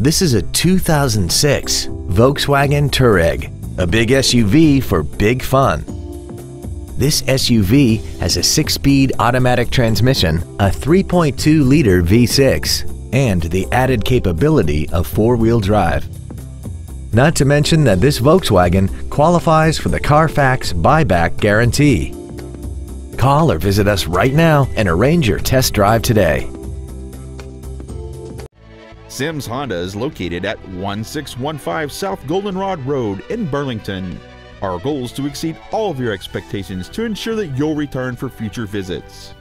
This is a 2006 Volkswagen Touareg, a big SUV for big fun. This SUV has a six-speed automatic transmission, a 3.2-liter V6, and the added capability of four-wheel drive. Not to mention that this Volkswagen qualifies for the Carfax buyback guarantee. Call or visit us right now and arrange your test drive today. Sims Honda is located at 1615 South Goldenrod Road in Burlington. Our goal is to exceed all of your expectations to ensure that you'll return for future visits.